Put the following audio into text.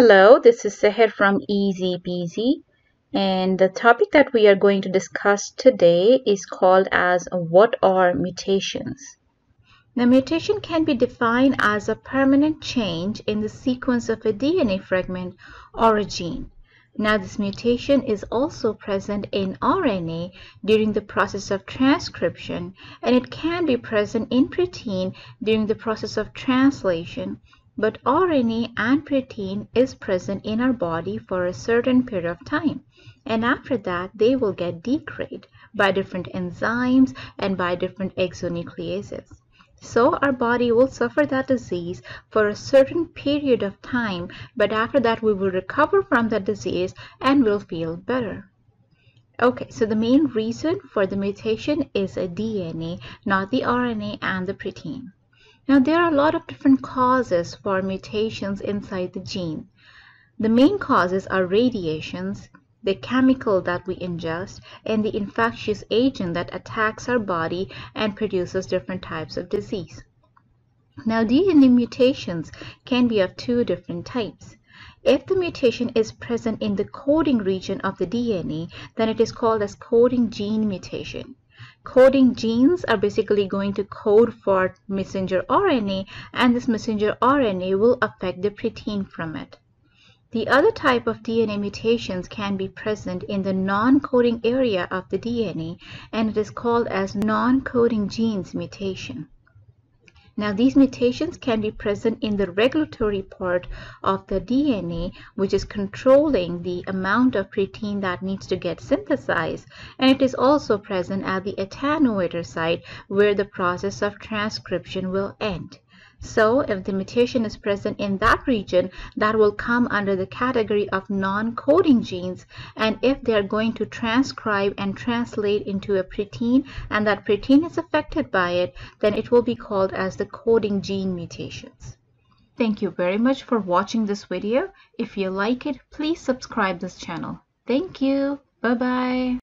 Hello, this is Seher from Easy Peasy and the topic that we are going to discuss today is called as what are mutations. Now mutation can be defined as a permanent change in the sequence of a DNA fragment or a gene. Now this mutation is also present in RNA during the process of transcription and it can be present in protein during the process of translation but RNA and protein is present in our body for a certain period of time. And after that, they will get degraded by different enzymes and by different exonucleases. So our body will suffer that disease for a certain period of time, but after that we will recover from that disease and will feel better. Okay, so the main reason for the mutation is a DNA, not the RNA and the protein. Now there are a lot of different causes for mutations inside the gene. The main causes are radiations, the chemical that we ingest, and the infectious agent that attacks our body and produces different types of disease. Now DNA mutations can be of two different types. If the mutation is present in the coding region of the DNA, then it is called as coding gene mutation. Coding genes are basically going to code for messenger RNA and this messenger RNA will affect the protein from it. The other type of DNA mutations can be present in the non-coding area of the DNA and it is called as non-coding genes mutation. Now these mutations can be present in the regulatory part of the DNA which is controlling the amount of protein that needs to get synthesized and it is also present at the attenuator site where the process of transcription will end. So if the mutation is present in that region, that will come under the category of non-coding genes. And if they are going to transcribe and translate into a protein and that protein is affected by it, then it will be called as the coding gene mutations. Thank you very much for watching this video. If you like it, please subscribe this channel. Thank you. Bye-bye.